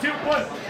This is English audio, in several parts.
two, one.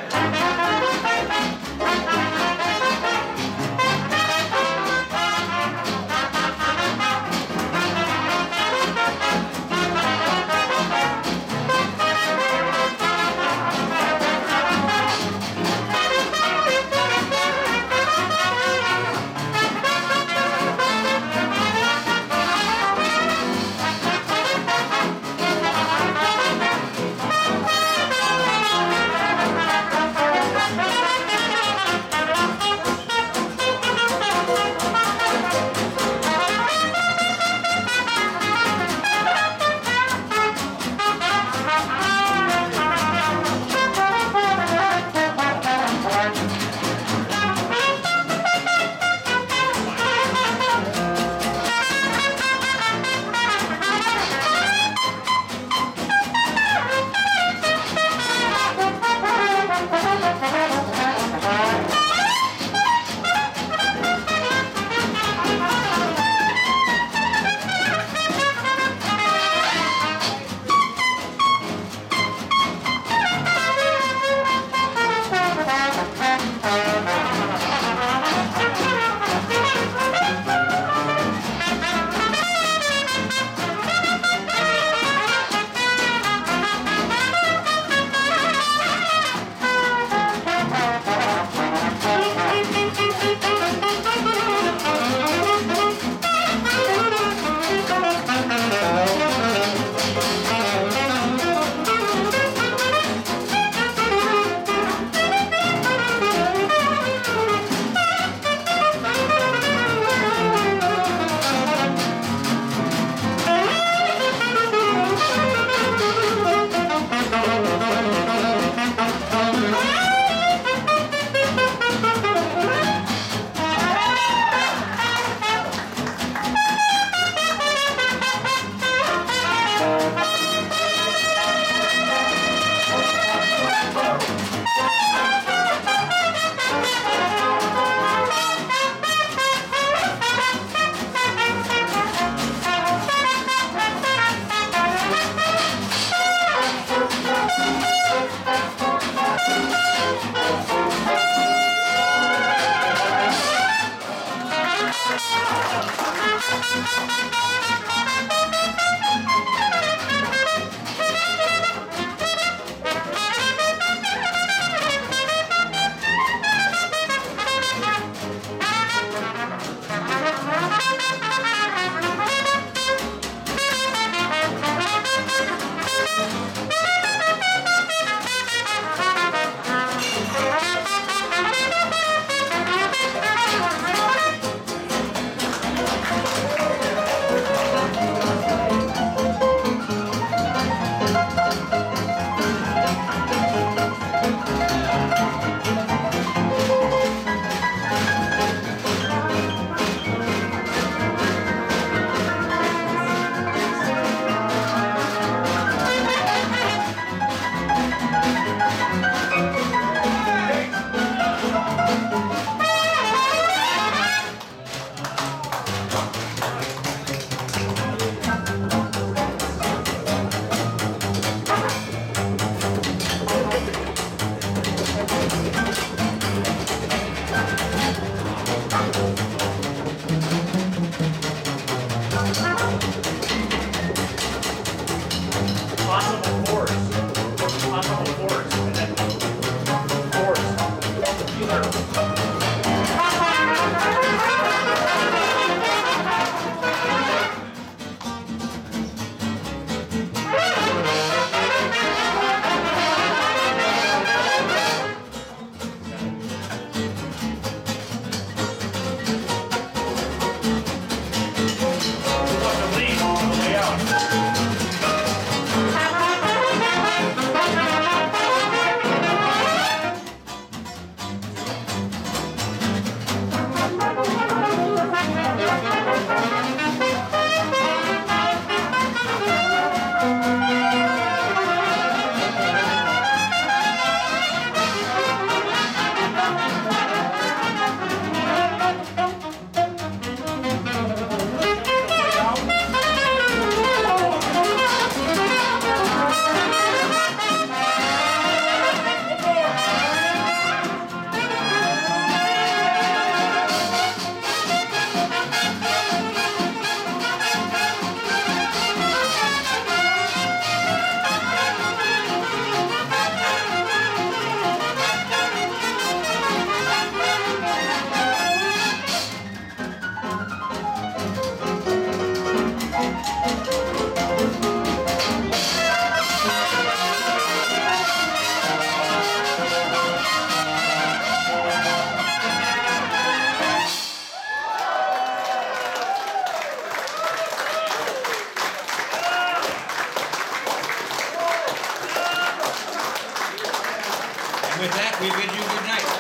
With that, we bid you good night.